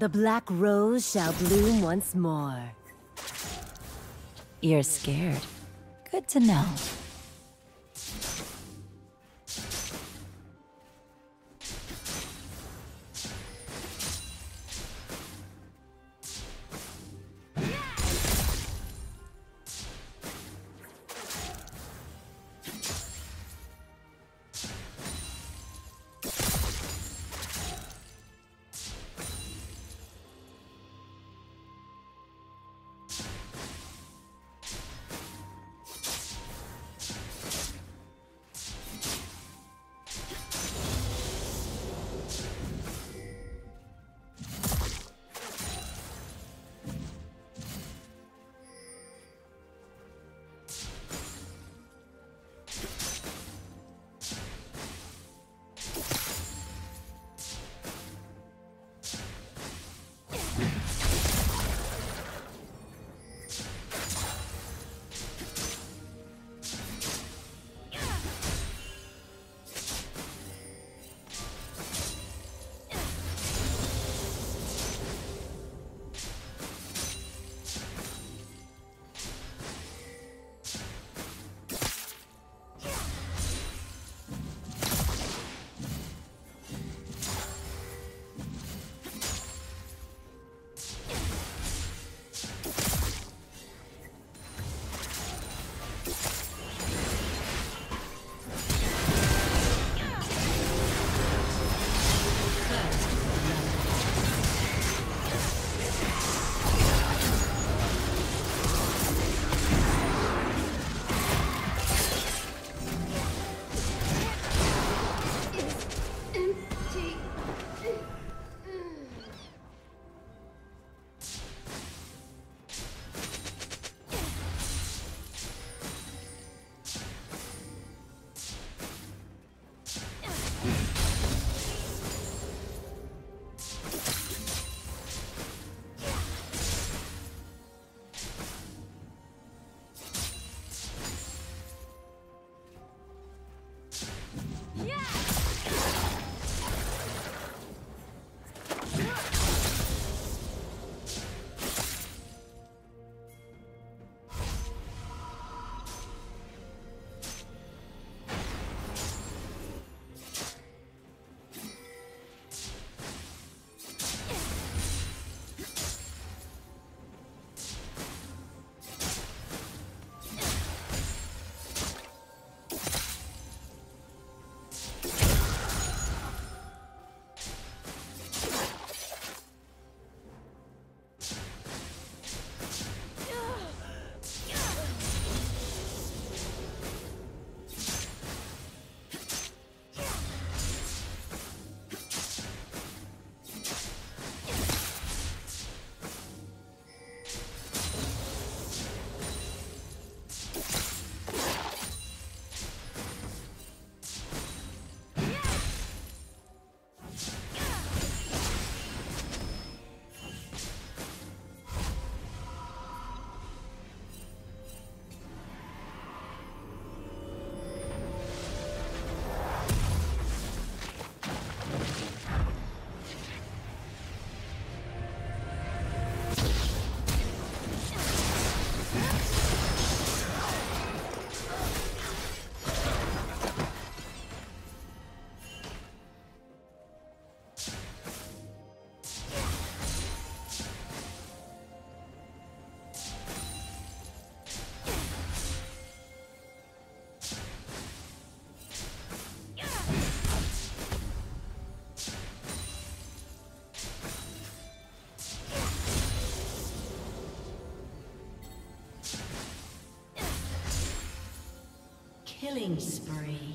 The black rose shall bloom once more. You're scared. Good to know. Killing spree.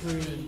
Three.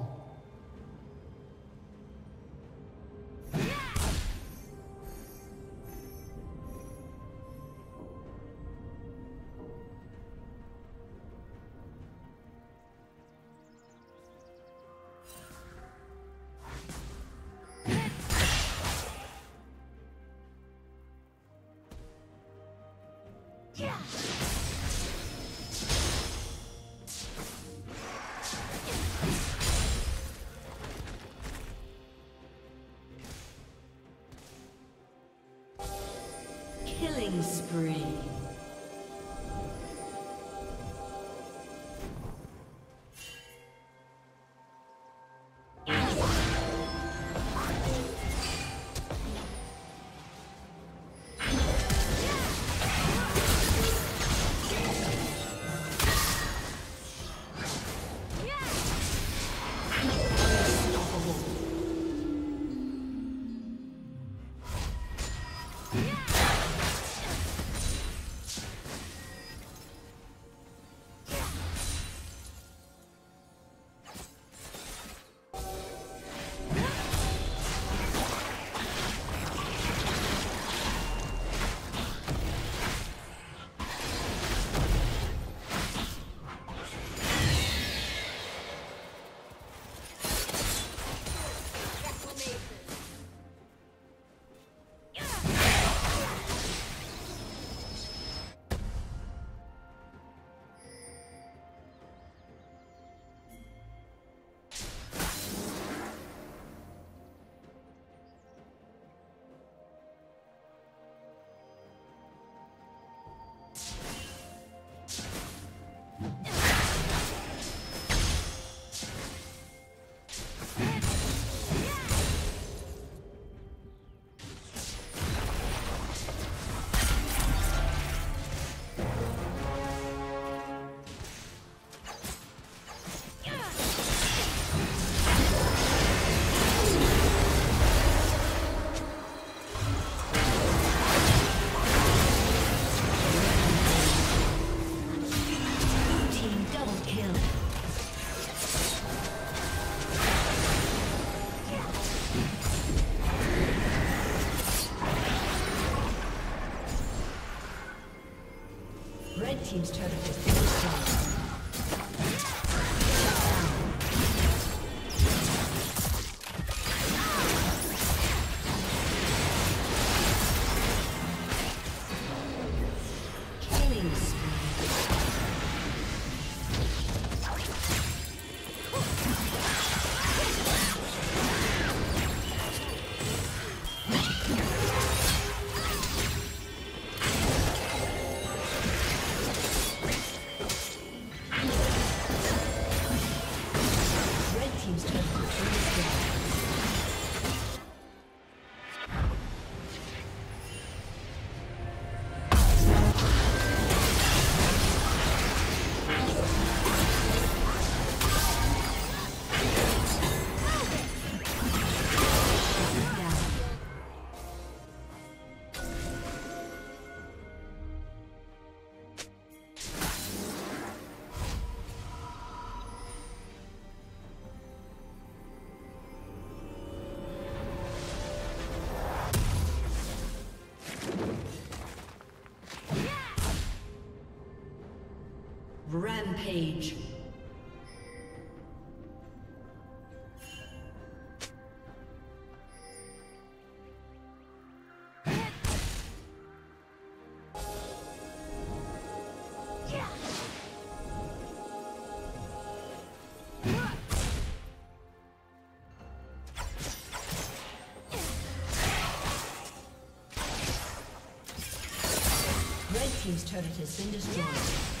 Killing spree. Team's turret Rampage. Red Team's turret has been destroyed. has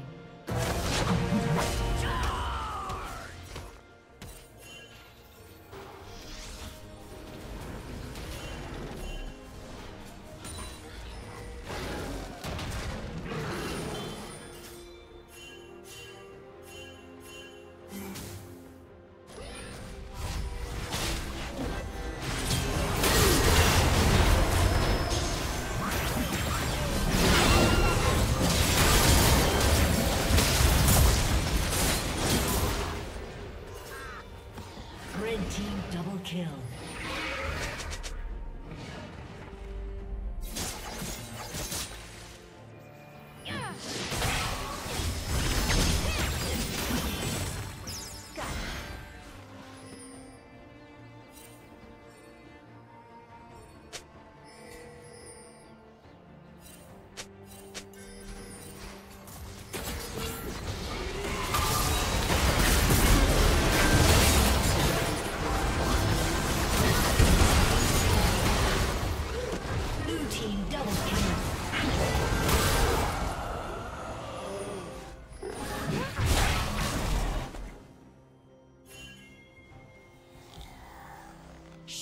Team double kill.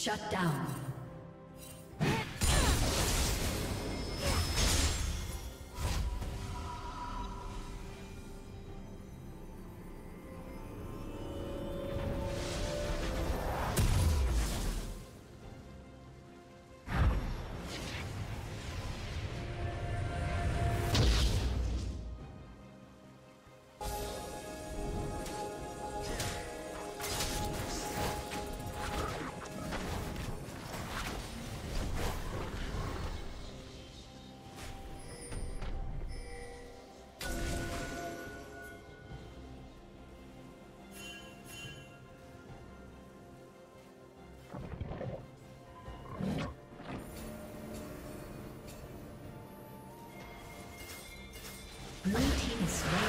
Shut down. Blue team is slain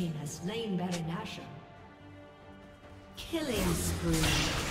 Team has slain Baron Nashor. Killing spree.